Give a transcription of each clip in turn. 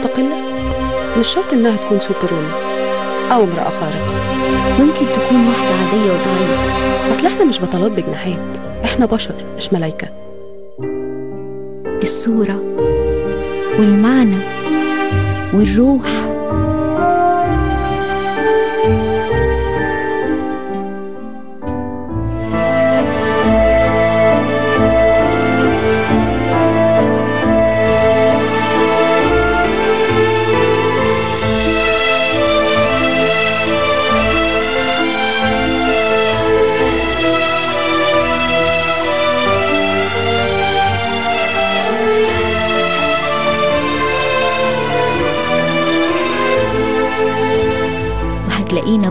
المستقلة مش شرط إنها تكون سوبرون أو امرأة خارقة. ممكن تكون واحدة عادية وضعيفة أصل إحنا مش بطلات بجناحات. إحنا بشر مش ملايكة. الصورة والمعنى والروح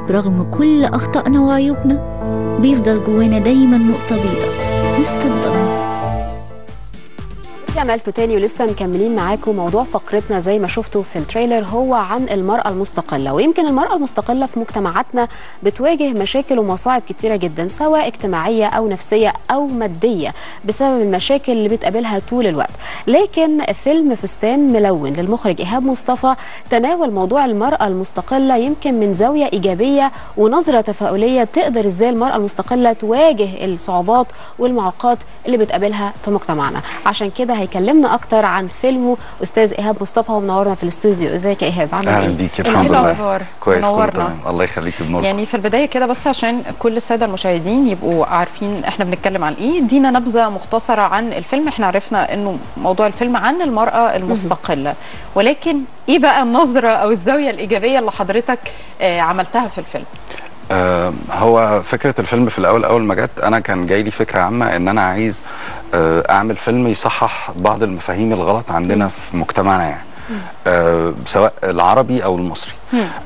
برغم كل أخطائنا وعيوبنا بيفضل جوانا دايما نقطة بيضاء وسط الضلمة رجعنا لكم تاني ولسه مكملين معاكم موضوع فقرتنا زي ما شفتوا في التريلر هو عن المرأة المستقلة. ويمكن المرأة المستقلة في مجتمعاتنا بتواجه مشاكل ومصاعب كتيرة جدا سواء اجتماعية أو نفسية أو مادية بسبب المشاكل اللي بتقابلها طول الوقت. لكن فيلم فستان ملون للمخرج إيهاب مصطفى تناول موضوع المرأة المستقلة يمكن من زاوية إيجابية ونظرة تفاؤلية تقدر إزاي المرأة المستقلة تواجه الصعوبات والمعوقات اللي بتقابلها في مجتمعنا. عشان كده هيكلمنا أكتر عن فيلمه أستاذ إيهاب مصطفى ومنورنا في الاستوديو. إزيك يا إيهاب؟ عامل أهلا إيه؟ بيكي إيه الحمد لله؟ كويس منورنا. تمام. الله يخليكي بنور يعني في البداية كده بس عشان كل السادة المشاهدين يبقوا عارفين إحنا بنتكلم عن إيه. ادينا نبذة مختصرة عن الفيلم. إحنا عرفنا إنه موضوع الفيلم عن المرأة المستقلة. ولكن إيه بقى النظرة أو الزاوية الإيجابية اللي حضرتك آه عملتها في الفيلم؟ آه هو فكرة الفيلم في الأول أول ما جت أنا كان جاي لي فكرة عامة إن أنا عايز آه أعمل فيلم يصحح بعض المفاهيم الغلط عندنا في مجتمعنا يعني. آه سواء العربي أو المصري.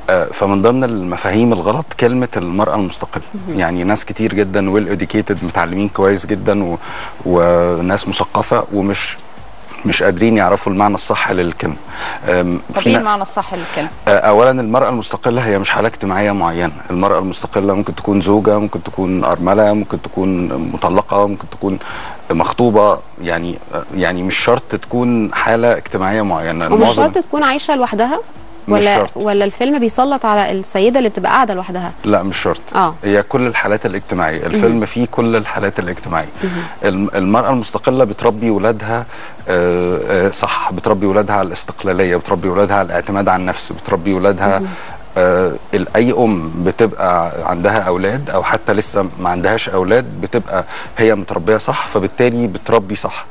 آه فمن ضمن المفاهيم الغلط كلمة المرأة المستقلة. يعني ناس كتير جدا ويل متعلمين كويس جدا و... وناس مثقفة ومش مش قادرين يعرفوا المعنى الصح للكلمة. طب إيه المعنى الصح للكلمة؟ اولا المرأة المستقلة هي مش حالة اجتماعية معينة. المرأة المستقلة ممكن تكون زوجة ممكن تكون أرملة ممكن تكون مطلقة ممكن تكون مخطوبة. يعني يعني مش شرط تكون حالة اجتماعية معينة. ومش شرط تكون عايشة لوحدها؟ مش ولا شرط. ولا الفيلم بيسلط على السيدة اللي بتبقى قاعدة لوحدها؟ لا مش شرط. آه. هي كل الحالات الاجتماعية. الفيلم فيه كل الحالات الاجتماعية. الم- المرأة المستقلة بتربي ولادها آه، آه، صح بتربي ولادها على الاستقلالية بتربي ولادها على الاعتماد على النفس بتربي ولادها أي أم بتبقى عندها أولاد أو حتى لسه ما عندهاش أولاد بتبقى هي متربية صح فبالتالي بتربي صح.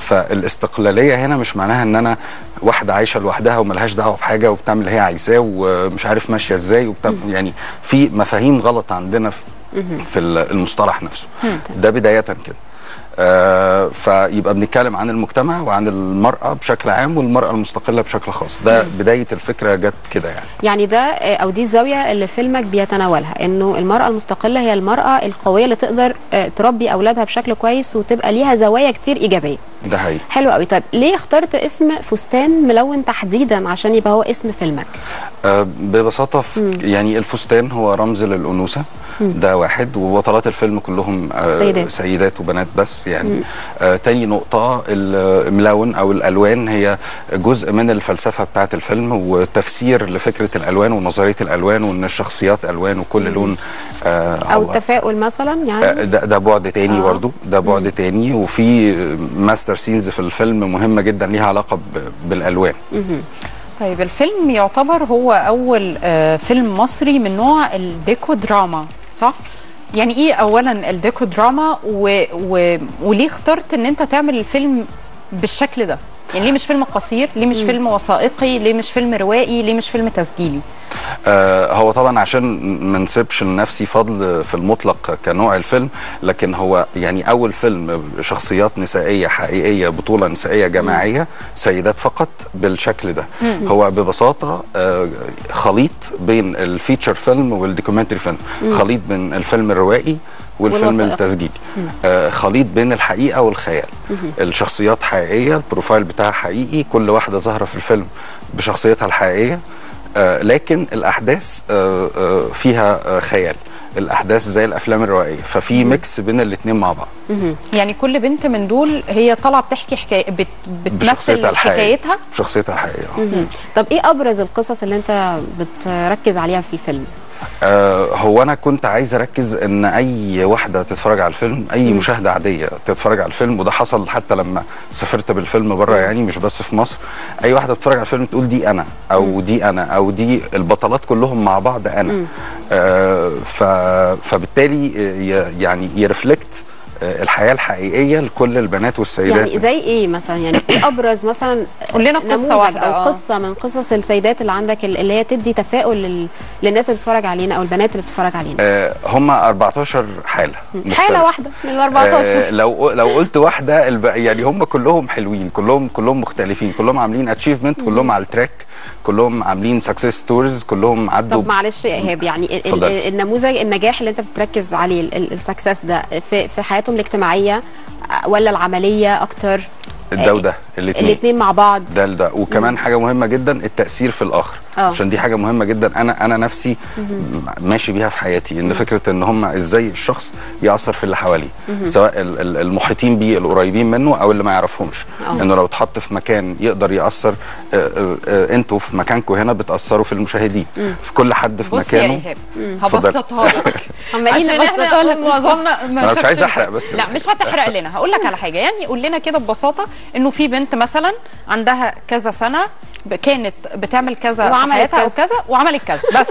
فالاستقلالية هنا مش معناها إن أنا واحدة عايشة لوحدها وملهاش دعوة بحاجة وبتعمل اللي هي عايزاه ومش عارف ماشية إزاي وبتعمل يعني في مفاهيم غلط عندنا في في ال- المصطلح نفسه. ده بداية كده. آه فيبقى بنتكلم عن المجتمع وعن المرأة بشكل عام والمرأة المستقلة بشكل خاص. ده بداية الفكرة جت كده يعني. يعني ده آه، أو دي الزاوية اللي فيلمك بيتناولها إنه المرأة المستقلة هي المرأة القوية اللي تقدر آه، تربي أولادها بشكل كويس وتبقى ليها زوايا كتير إيجابية. ده حقيقي. حلو قوي. طيب ليه اخترت اسم فستان ملون تحديدا عشان يبقى هو اسم فيلمك؟ آه ببساطة في يعني الفستان هو رمز للأنوثة. ده واحد. وبطلات الفيلم كلهم آه سيدات. سيدات وبنات بس يعني. آه تاني نقطة الملون أو الألوان هي جزء من الفلسفة بتاعة الفيلم وتفسير لفكرة الألوان ونظرية الألوان وإن الشخصيات ألوان وكل لون آه أو التفاؤل مثلا آه، يعني ده ده بعد تاني آه. آه. برضو. ده بعد تاني. وفي master scenes في الفيلم مهمة جدا ليها علاقة ب- بالألوان. طيب الفيلم يعتبر هو أول آه فيلم مصري من نوع الديكو دراما صح؟ يعني إيه اولا الديكو دراما و... و... وليه اخترت إن أنت تعمل الفيلم بالشكل ده؟ يعني ليه مش فيلم قصير؟ ليه مش فيلم وثائقي؟ ليه مش فيلم روائي؟ ليه مش فيلم تسجيلي؟ آه هو طبعا عشان ما نسيبش لنفسي فضل في المطلق كنوع الفيلم لكن هو يعني أول فيلم شخصيات نسائية حقيقية بطولة نسائية جماعية سيدات فقط بالشكل ده. هو ببساطة آه خليط بين ال feature film وال documentary film. خليط بين الفيلم الروائي والفيلم. التسجيلي. آه خليط بين الحقيقة والخيال. الشخصيات حقيقية ال profile بتاعها حقيقي كل واحدة ظاهرة في الفيلم بشخصيتها الحقيقية. آه لكن الأحداث آه آه فيها خيال. الأحداث زي الأفلام الروائية. ففي mix بين الاثنين مع بعض. يعني كل بنت من دول هي طالعة بتحكي حكايه بت... بتمثل حكايتها؟ بشخصيتها الحقيقية. طب إيه أبرز القصص اللي أنت بتركز عليها في الفيلم؟ آه هو أنا كنت عايز أركز إن أي واحدة تتفرج على الفيلم أي مشاهدة عادية تتفرج على الفيلم وده حصل حتى لما سافرت بالفيلم بره يعني مش بس في مصر أي واحدة بتتفرج على الفيلم تقول دي أنا أو دي أنا أو دي البطلات كلهم مع بعض أنا. آه ف فبالتالي ي- يعني ي reflect الحياة الحقيقية لكل البنات والسيدات. يعني زي إيه مثلا؟ يعني إيه أبرز مثلا قول لنا قصة نموذج واحدة، أو آه. قصة من قصص السيدات اللي عندك ال- اللي هي تدي تفاؤل لل... للناس اللي بتتفرج علينا أو البنات اللي بتتفرج علينا. آه هم 14 حالة حالة مختلفة. واحدة من ال 14 آه لو لو قلت واحدة الب... يعني هم كلهم حلوين كلهم كلهم مختلفين كلهم عاملين achievement كلهم على ال track. كلهم عاملين success stories كلهم عدوا طب معلش يا إيهاب يعني. النموذج النجاح اللي أنت بتركز عليه السكسس ده في في حياتهم الاجتماعية آه، ولا العملية أكتر ده وده الاثنين الاثنين مع بعض. ده لده وكمان حاجة مهمة جدا التأثير في الآخر. آه. عشان دي حاجة مهمة جدا. أنا أنا نفسي ماشي بيها في حياتي إن فكرة إن هم إزاي الشخص يأثر في اللي حواليه. سواء ال- ال- المحيطين بيه القريبين منه أو اللي ما يعرفهمش. آه. إنه لو اتحط في مكان يقدر يأثر آه، آه، أنتوا في مكانكم هنا بتأثروا في المشاهدين. في كل حد في بص يا مكانه. هبسطها لك عمالين عشان نبسطها إحنا لك. معظمنا ما أنا مش عايز. أحرق بس. لا مش هتحرق لنا. هقول لك على حاجة. يعني قول لنا كده ببساطة انه في بنت مثلا عندها كذا سنة كانت بتعمل كذا وعملت كذا. كذا وعملت كذا بس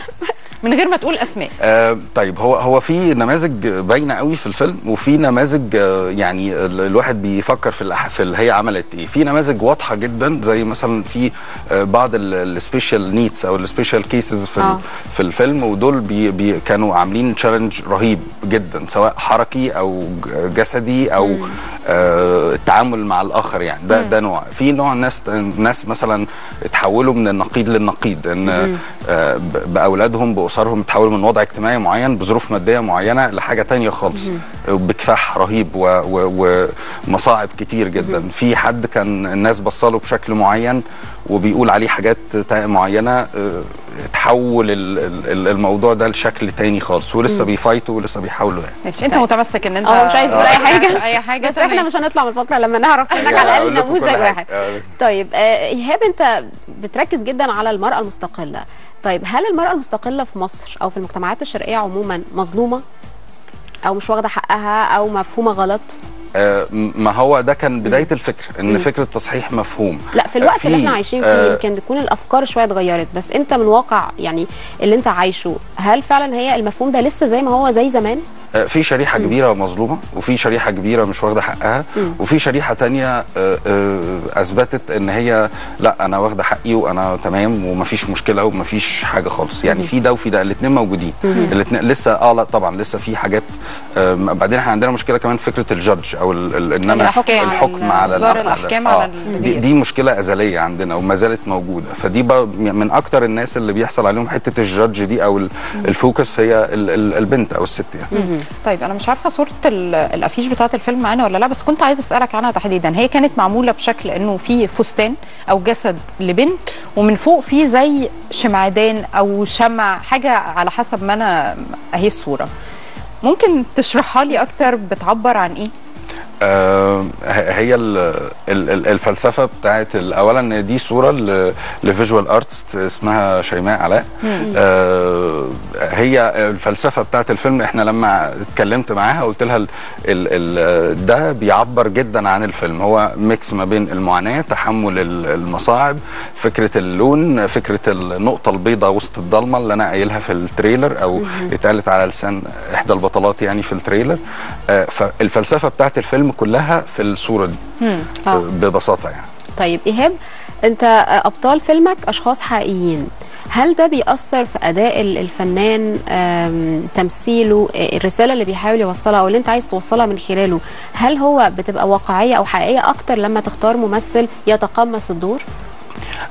من غير ما تقول أسماء آه طيب هو هو في نماذج باينة قوي في الفيلم وفي نماذج آه يعني ال- الواحد بيفكر في في هي عملت إيه في نماذج واضحة جدا زي مثلا في آه بعض ال special needs أو ال special cases في آه. في الفيلم ودول بي بي كانوا عاملين challenge رهيب جدا سواء حركي أو جسدي أو التعامل مع الآخر يعني. ده ده نوع. في نوع ناس ناس مثلا اتحولوا من النقيض للنقيض إن آه بأولادهم بأسرهم اتحولوا من وضع اجتماعي معين بظروف مادية معينة لحاجة تانية خالص. بكفاح رهيب ومصاعب كتير جدا. في حد كان الناس بصاله بشكل معين وبيقول عليه حاجات معينة آه، ال- الموضوع ده لشكل تاني خالص ولسه بيفايتوا ولسه بيحاولوا يعني. ماشي. انت متمسك إن انت آه مش عايز تقول أي حاجة؟ أي حاجة بس إحنا. مش هنطلع من الفقرة لما نعرف منك على أقول الاقل نموذج. واحد. آه. طيب آه، إيهاب أنت بتركز جدا على المرأة المستقلة. طيب هل المرأة المستقلة في مصر أو في المجتمعات الشرقية عموما مظلومة؟ أو مش واخدة حقها؟ أو مفهومة غلط؟ آه، ما هو ده كان بداية الفكرة إن فكره تصحيح مفهوم. لا في الوقت في- اللي إحنا عايشين فيه آه، يمكن تكون الأفكار شوية اتغيرت بس أنت من واقع يعني اللي أنت عايشه هل فعلا هي المفهوم ده لسه زي ما هو زي زمان؟ آه، في شريحة كبيرة مظلومة وفي شريحة كبيرة مش واخدة حقها وفي شريحة تانية آه، آه، أثبتت إن هي لأ أنا واخدة حقي وأنا تمام ومفيش مشكلة ومفيش حاجة خالص. يعني في ده وفي ده الاثنين موجودين. الاثنين لسه آه لأ طبعا لسه في حاجات آه، بعدين إحنا عندنا مشكلة كمان فكرة ال judge أو إن أنا. الحكم على إصدار ال- الأحكام آه، على دي. دي مشكلة أزلية عندنا وما زالت موجودة. فدي من أكتر الناس اللي بيحصل عليهم حتة ال judge دي أو ال- ال focus هي ال- ال- البنت أو الست يعني. طيب أنا مش عارفة صورة ال- ال affiche بتاعة الفيلم معانا ولا لأ بس كنت عايزة أسألك عنها تحديدا. هي كانت معمولة بشكل إنه في فستان أو جسد لبنت ومن فوق في زي شمعدان أو شمع حاجة على حسب ما أنا اهي الصورة. ممكن تشرحها لي أكتر؟ بتعبر عن إيه؟ هي ال- ال- الفلسفة بتاعت اولا دي صورة ل visual artist اسمها شيماء علاء. آه، هي الفلسفة بتاعت الفيلم إحنا لما اتكلمت معاها قلت لها ال ال ال ده بيعبر جدا عن الفيلم. هو mix ما بين المعاناة تحمل ال- المصاعب فكرة اللون فكرة النقطة البيضاء وسط الضلمة اللي أنا قايلها في ال trailer أو اتقالت على لسان إحدى البطلات يعني في التريلر. آه، فالفلسفة بتاعت الفيلم كلها في الصورة دي آه. ببساطة يعني طيب إيهاب أنت أبطال فيلمك أشخاص حقيقيين هل ده بيأثر في أداء ال- الفنان تمثيله آه، الرسالة اللي بيحاول يوصلها أو اللي أنت عايز توصلها من خلاله هل هو بتبقى واقعية أو حقيقية أكتر لما تختار ممثل يتقمص الدور؟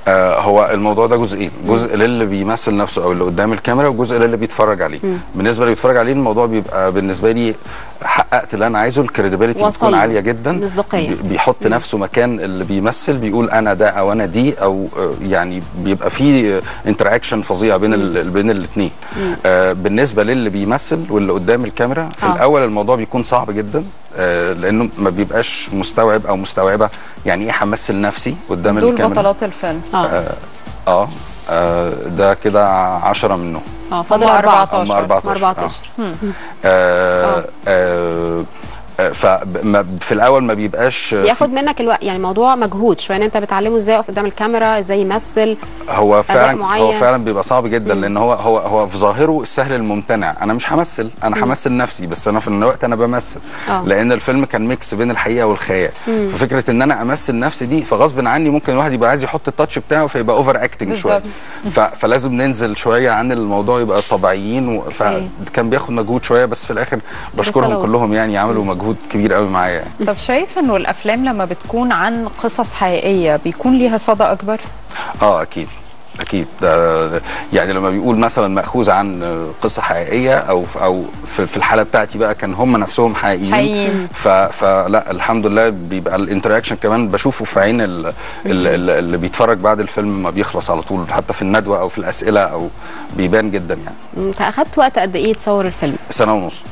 آه هو الموضوع ده جزئين جزء للي بيمثل نفسه أو اللي قدام الكاميرا وجزء للي بيتفرج عليه. بالنسبة اللي بيتفرج عليه الموضوع بيبقى بالنسبة لي حققت اللي أنا عايزه ال credibility بتكون. عالية جدا. مصداقية. بي- بيحط نفسه مكان اللي بيمثل بيقول أنا ده أو أنا دي أو آه، يعني بيبقى في interaction فظيع بين ال- بين الاثنين آه بالنسبة للي بيمثل واللي قدام الكاميرا في آه. الأول الموضوع بيكون صعب جدا. لأنه ما بيبقاش مستوعب أو مستوعبة يعني إيه همثل نفسي قدام دول الكاميرا. بطلات الفيلم. آه. آه آه، ده كده عشرة منه. آه فاضل هم 14 هم 14 14 آه آه. آه ففي الأول ما بيبقاش بياخد منك الوقت يعني موضوع مجهود شوية إن أنت بتعلمه إزاي يقف قدام الكاميرا إزاي يمثل هو فعلا معين. هو فعلا بيبقى صعب جدا لأن هو هو هو في ظاهره السهل الممتنع. أنا مش همثل أنا همثل نفسي بس أنا في الوقت أنا بمثل. آه. لأن الفيلم كان ميكس بين الحقيقة والخيال. ففكرة إن أنا أمثل نفسي دي فغصب عني ممكن الواحد يبقى عايز يحط ال touch بتاعه فيبقى over acting شوية فلازم ننزل شوية عن الموضوع يبقى طبيعيين فكان بياخد مجهود شوية بس في الآخر بشكرهم. كلهم يعني عملوا مجهود كبير قوي معايا. يعني. طب شايف إنه الأفلام لما بتكون عن قصص حقيقية بيكون ليها صدى أكبر؟ آه أكيد أكيد. ده يعني لما بيقول مثلا مأخوذ عن قصة حقيقية أو أو في الحالة بتاعتي بقى كان هم نفسهم حقيقيين حقيقيين. فلا الحمد لله بيبقى ال interaction كمان بشوفه في عين ال- ال- ال- اللي بيتفرج بعد الفيلم ما بيخلص على طول حتى في الندوة أو في الأسئلة أو بيبان جدا يعني. أنت أخدت وقت قد إيه تصور الفيلم؟ سنة ونص.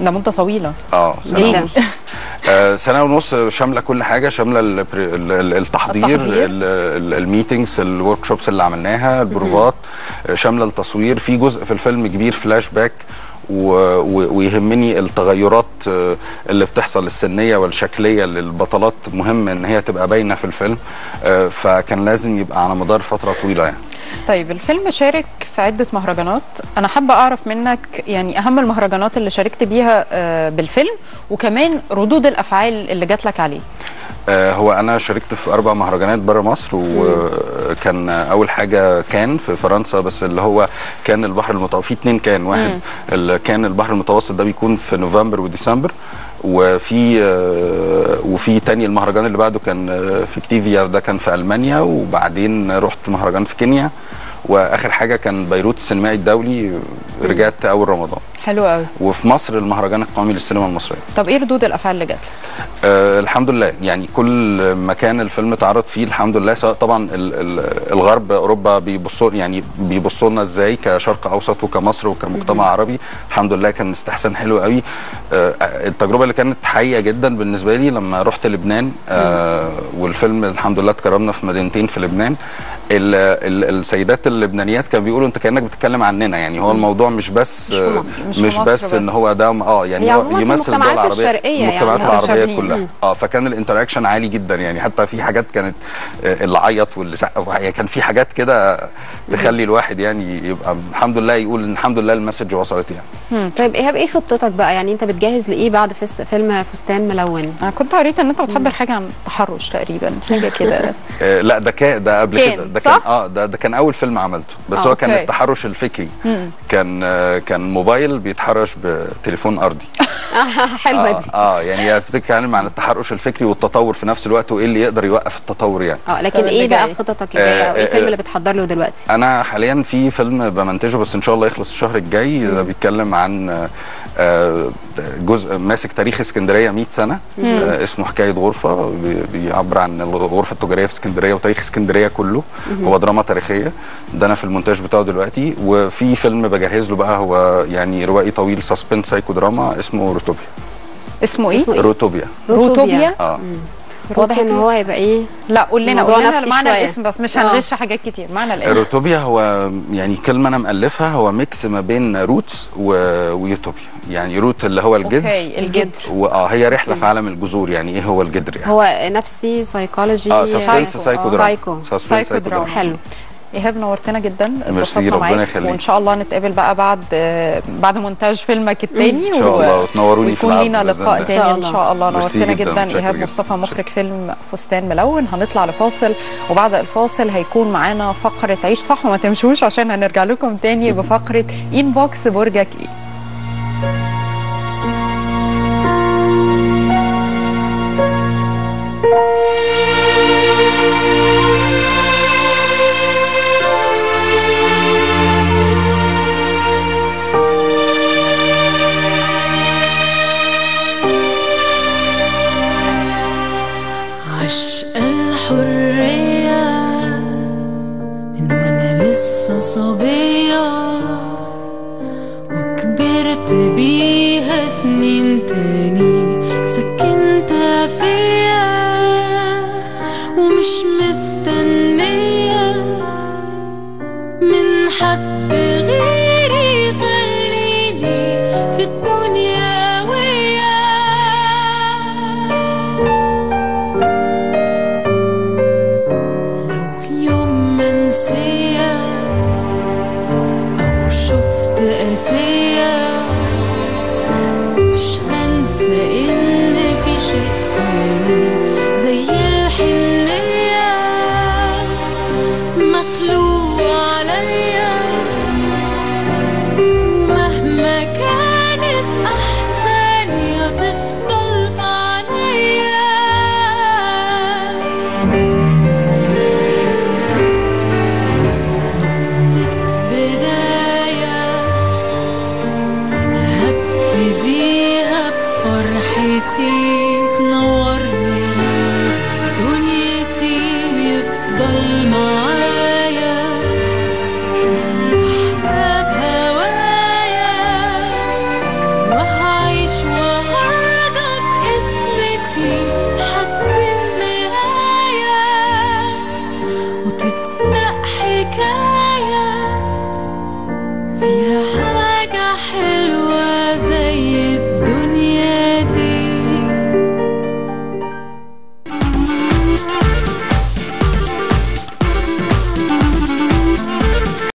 ده مدة طويلة. آه سنة جدا. ونص. آه سنة ونص شاملة كل حاجة شاملة ال- ال- ال- التحضير التحضير. ال meetings ال workshops اللي عملناها البروفات آه، شاملة التصوير. في جزء في الفيلم كبير فلاش باك ويهمني التغيرات آه، اللي بتحصل السنية والشكلية للبطلات مهم إن هي تبقى باينة في الفيلم. آه، فكان لازم يبقى على مدار فترة طويلة يعني. طيب الفيلم شارك في عدة مهرجانات. أنا حابة أعرف منك يعني أهم المهرجانات اللي شاركت بيها آه، بالفيلم وكمان ردود الأفعال اللي جات لك عليه. هو أنا شاركت في أربع مهرجانات بره مصر وكان أول حاجة كان في فرنسا بس اللي هو كان البحر المتوسط في اتنين كان واحد اللي كان البحر المتوسط ده بيكون في نوفمبر وديسمبر وفي آه، وفي تاني المهرجان اللي بعده كان آه، في كتيفيا ده كان في ألمانيا وبعدين رحت مهرجان في كينيا. واخر حاجة كان بيروت السينمائي الدولي رجعت أول رمضان. حلو قوي وفي مصر المهرجان القومي للسينما المصرية. طب إيه ردود الأفعال اللي جات لك؟ آه الحمد لله. يعني كل مكان الفيلم اتعرض فيه الحمد لله سواء طبعا ال ال الغرب أوروبا بيبصوا يعني بيبصوا لنا إزاي كشرق أوسط وكمصر وكمجتمع عربي. الحمد لله كان استحسان حلو قوي آه التجربة اللي كانت حقيقة جدا بالنسبة لي لما رحت لبنان آه والفيلم الحمد لله اتكرمنا في مدينتين في لبنان. السيدات اللبنانيات كانوا بيقولوا انت كأنك بتتكلم عننا يعني هو الموضوع مش بس مش مصر. مش مش مصر بس, ان بس. هو ده آه يعني هو يمثل الدول المجتمعات العربية الشرقية يعني المجتمعات العربية متشابهين. كلها. آه فكان الانتراكشن عالي جدا يعني حتى في حاجات كانت آه، اللي عيط واللي سقف يعني كان في حاجات كده تخلي الواحد يعني يبقى الحمد لله يقول إن الحمد لله ال message وصلت يعني. طيب ايهاب إيه خطتك بقى؟ يعني أنت بتجهز لإيه بعد فيلم فستان ملون؟ أنا كنت قريت إن أنت بتحضر حاجة عن التحرش تقريبا حاجة كده. آه لا ده ده قبل كده ده صح؟ كان آه ده, ده كان أول فيلم عملته. بس آه، هو كان okay. التحرش الفكري. كان آه كان موبايل بيتحرش بتليفون أرضي. حلوة آه, دي. آه يعني هي بتتكلم عن التحرش الفكري والتطور في نفس الوقت وإيه اللي يقدر يوقف التطور يعني. آه لكن اللي إيه بقى؟ خططك الجايه أو إيه آه، الفيلم آه، اللي بتحضر له دلوقتي؟ أنا حاليا في فيلم بمنتجه بس إن شاء الله يخلص الشهر الجاي ده بيتكلم عن آه، جزء ماسك تاريخ اسكندرية 100 سنة آه، اسمه حكاية غرفة بي- بيعبر عن الغرفه التجارية في اسكندرية وتاريخ اسكندرية كله. هو دراما تاريخية. ده أنا في المونتاج بتاعه دلوقتي. وفي فيلم بجهز له بقى هو يعني روائي طويل suspense psychodrama اسمه روتوبيا. اسمه إيه؟ اسمه إيه؟ روتوبيا. روتوبيا؟ آه. واضح إن هو هيبقى إيه؟ لا قول لنا قول لنا نفسي معنى. الاسم بس مش آه. هنغش حاجات كتير. معنى الاسم. روتوبيا هو يعني كلمة أنا مألفها هو mix ما بين root و... ويوتوبيا. يعني root اللي هو الجدر. okay الجدر. واه هي رحلة في عالم الجذور. يعني إيه هو الجدر يعني؟ هو نفسي سايكولوجي آه suspense psychodrama psycho suspense psycho psycho. drama حلو. إيهاب نورتنا جدا. ميرسي، اتبسطنا ربنا معاك. يخليك. وإن شاء الله نتقابل بقى بعد بعد مونتاج فيلمك التاني إن شاء الله. وتنوروني في ويكون لينا لقاء. تاني إن إن شاء الله. نورتنا جداً، إيهاب. مصطفى مخرج فيلم فستان ملون. هنطلع لفاصل وبعد الفاصل هيكون معانا فقرة عيش صح وما تمشوش عشان هنرجع لكم تاني بفقرة إنبوكس برجك إيه حد غير